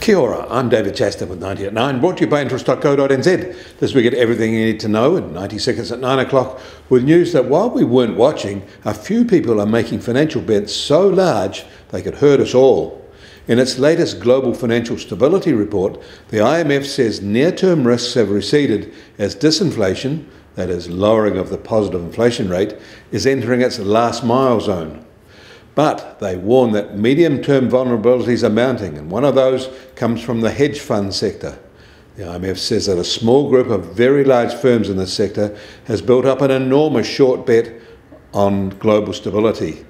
Kia ora, I'm David Chaston with 90 at 9, brought to you by interest.co.nz. This week at Everything You Need to Know in 90 seconds at 9 o'clock with news that while we weren't watching, a few people are making financial bets so large they could hurt us all. In its latest Global Financial Stability Report, the IMF says near-term risks have receded as disinflation, that is, lowering of the positive inflation rate, is entering its last mile zone. But they warn that medium term vulnerabilities are mounting, and one of those comes from the hedge fund sector. The IMF says that a small group of very large firms in this sector has built up an enormous short bet on global stability.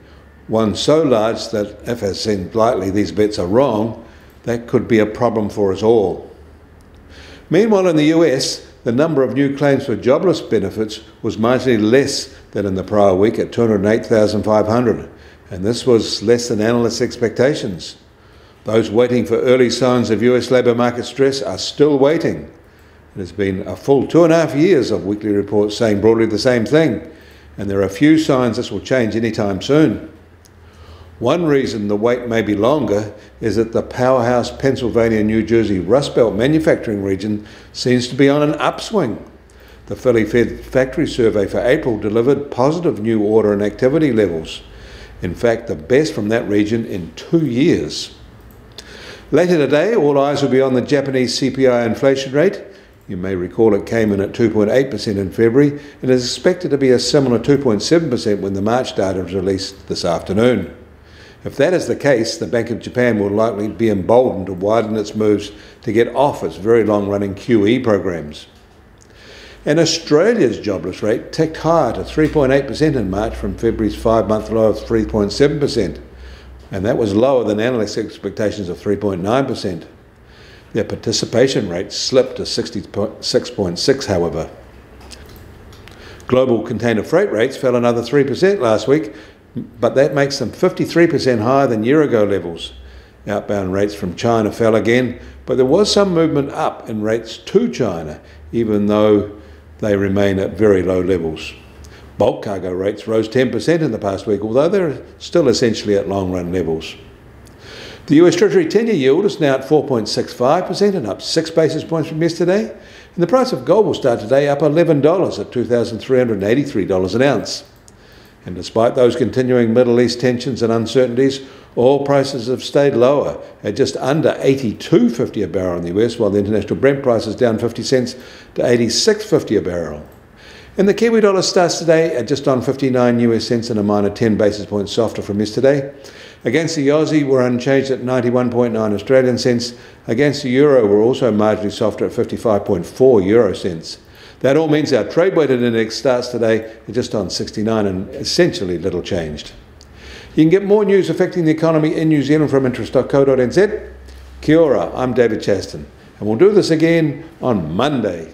One so large that, if as seems likely these bets are wrong, that could be a problem for us all. Meanwhile, in the US, the number of new claims for jobless benefits was marginally less than in the prior week at 208,500 and this was less than analysts' expectations. Those waiting for early signs of US labour market stress are still waiting. It has been a full two and a half years of weekly reports saying broadly the same thing, and there are few signs this will change anytime soon. One reason the wait may be longer is that the powerhouse Pennsylvania New Jersey Rust Belt manufacturing region seems to be on an upswing. The Philly Fed factory survey for April delivered positive new order and activity levels. In fact, the best from that region in two years. Later today, all eyes will be on the Japanese CPI inflation rate. You may recall it came in at 2.8% in February and is expected to be a similar 2.7% when the March data is released this afternoon. If that is the case, the Bank of Japan will likely be emboldened to widen its moves to get off its very long running QE programs. And Australia's jobless rate ticked higher to 3.8% in March from February's five month low of 3.7%. And that was lower than analysts' expectations of 3.9%. Their participation rate slipped to 66.6%. however. Global container freight rates fell another 3% last week, but that makes them 53% higher than year ago levels. Outbound rates from China fell again, but there was some movement up in rates to China, even though they remain at very low levels. Bulk cargo rates rose 10% in the past week, although they're still essentially at long run levels. The US Treasury 10 year yield is now at 4.65% and up 6 basis points from yesterday. And the price of gold will start today up $11 at $2,383 an ounce. And despite those continuing Middle East tensions and uncertainties, oil prices have stayed lower at just under 82.50 a barrel in the US, while the international Brent price is down 50 cents to 86.50 a barrel. And the Kiwi dollar starts today at just on 59 US cents and a minor 10 basis points softer from yesterday. Against the Aussie, we're unchanged at 91.9 Australian cents. Against the euro, we're also marginally softer at 55.4 euro cents. That all means our trade weighted index starts today at just on 69 and essentially little changed. You can get more news affecting the economy in New Zealand from interest.co.nz. Kia ora, I'm David Chaston, and we'll do this again on Monday.